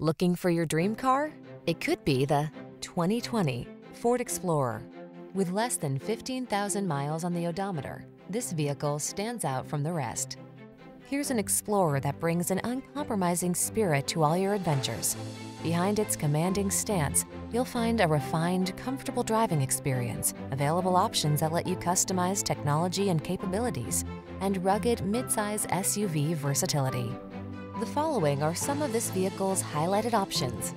Looking for your dream car? It could be the 2020 Ford Explorer. With less than 15,000 miles on the odometer, this vehicle stands out from the rest. Here's an Explorer that brings an uncompromising spirit to all your adventures. Behind its commanding stance, you'll find a refined, comfortable driving experience, available options that let you customize technology and capabilities, and rugged midsize SUV versatility. The following are some of this vehicle's highlighted options.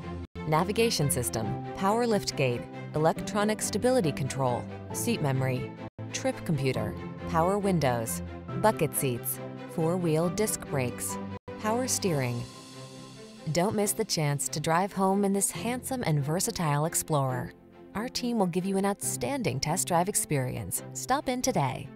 Navigation system, power liftgate, electronic stability control, seat memory, trip computer, power windows, bucket seats, four-wheel disc brakes, power steering. Don't miss the chance to drive home in this handsome and versatile Explorer. Our team will give you an outstanding test drive experience. Stop in today.